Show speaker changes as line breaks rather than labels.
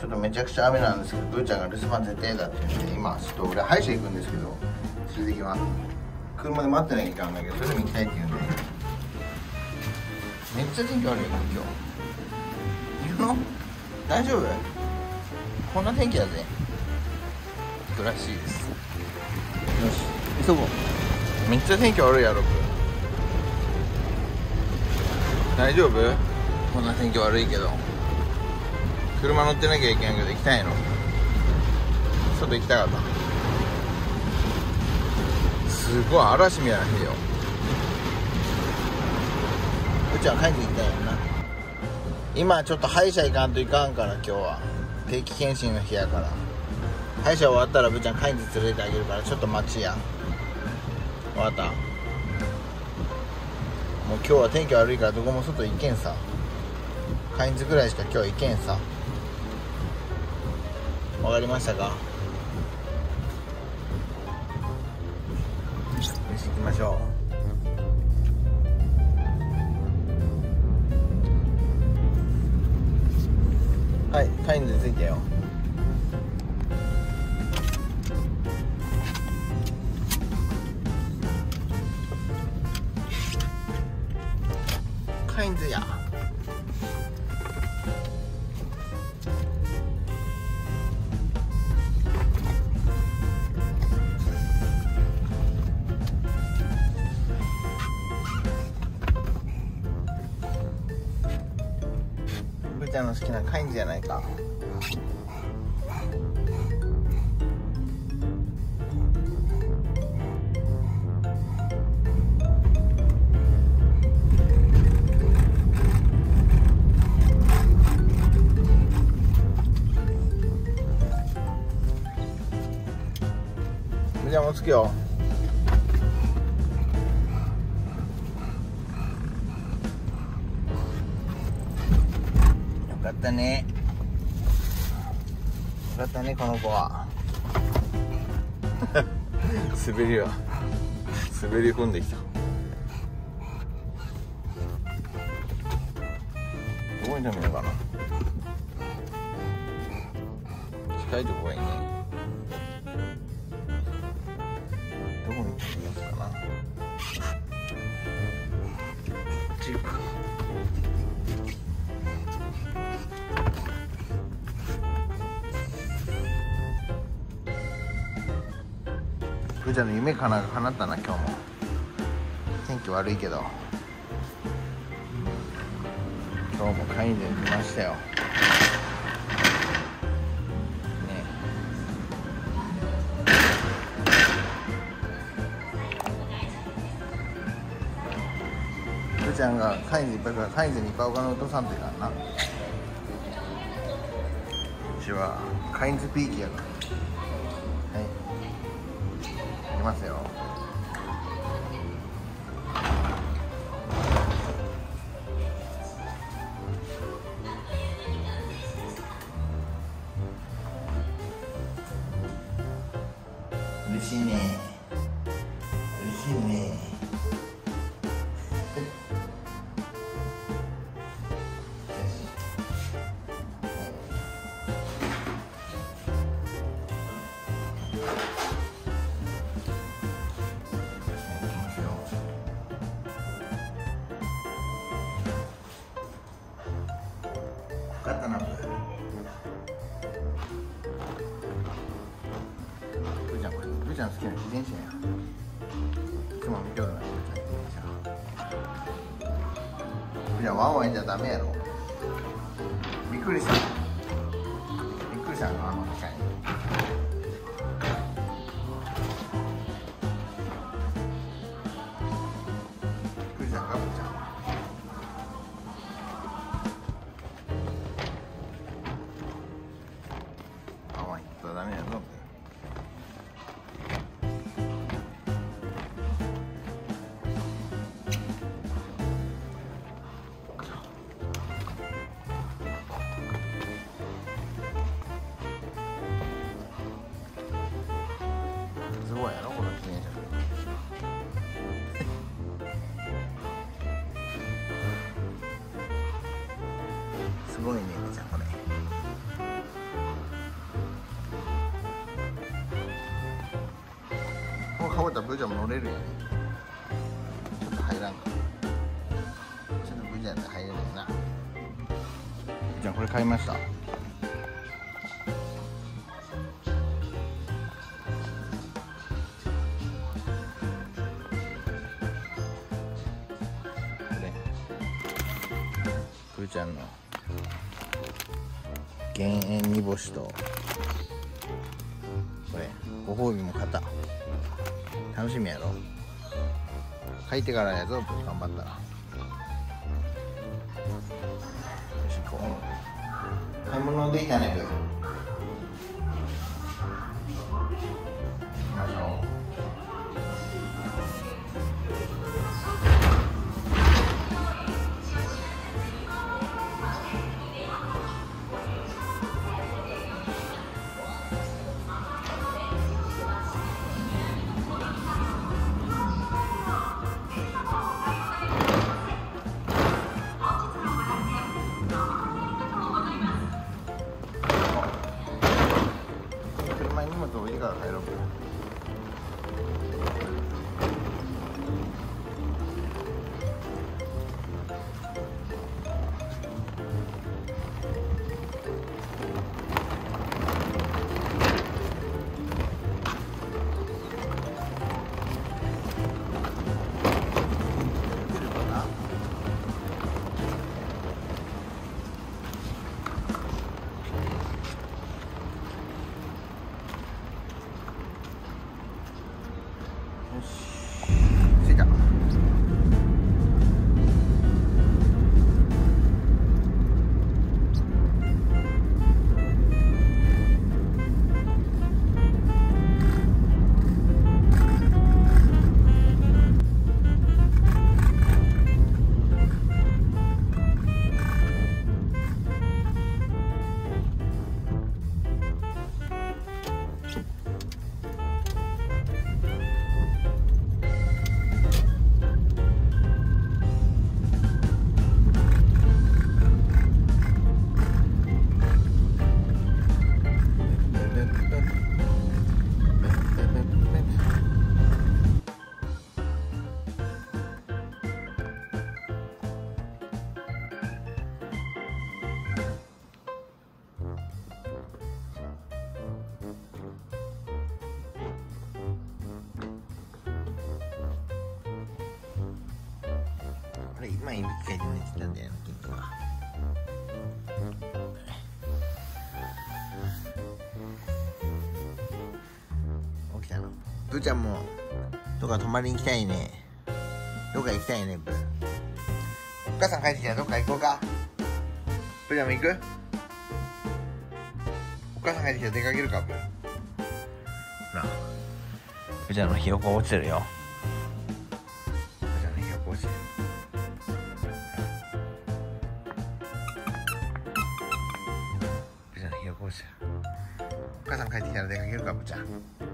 ちょっとめちゃくちゃ雨なんですけどブーちゃんが留守番絶対だって言うんで今ちょっと俺歯医者行くんですけど連れてきます車で待ってなきゃいけないんだけどそれでも行きたいって言うんでめっちゃ天気悪いよ今日言うの大丈夫こんな天気だぜ行くらしいですよし急ごうめっちゃ天気悪いやろ大丈夫こんな天気悪いけど。車乗ってなきゃいけないけど行きたいの？外行きたかった。すごい嵐みたいな日よ。うちは帰ってきたよな。今ちょっと歯医者行かんといかんから今日は。定期検診の日やから。歯医者終わったらぶちゃん帰って連れてあげるからちょっと待ちや。分かった。もう今日は天気悪いからどこも外行けんさ。カインズぐらいしか今日行けんさ。わかりましたか？よし行きましょう。はいカインズ着いたよ。カインズや。ちゃんの好きなカインズじゃないか。ぶーちゃんもうつくよ。かったね。よかったねこの子は。滑りは。滑り込んできた。どこに止めようかな。近いとこがいいね。ふーちゃんの夢かな叶ったな今日も。天気悪いけど。今日も会員で来ましたよ。ね。ふーちゃんがカインズいっぱいからカインズにいっぱいお金落とさんといかんな。うちはカインズピーキやから。きますよ。嬉しいね。嬉しいね。分かったなブーブーちゃんこれブーちゃん好きな自転車やいつも見ておるなブーちゃん。自転車ブーちゃんワンワン言っちゃダメやろ。びっくりした。びっくりしたのあの機械びっかぶったらブーちゃんも乗れるよねちょっと入らんかちょっとブーちゃんで入れるよなブーちゃんこれ買いましたブーちゃんの減塩煮干しとご褒美も買った。楽しみやろ。書いてからやぞ。頑張った。らよし行こう。買い物できたねブーあいびきかいて寝てたんだよなきっとは。起きたの。ブーちゃんもどっか泊まりに行きたいね。どっか行きたいねブー。お母さん帰ってきたらどっか行こうか。ブーちゃんも行く？お母さん帰ってきたら出かけるかブー。なあ。ブーちゃんのひよこ落ちてるよ。ブーちゃんのひよこ落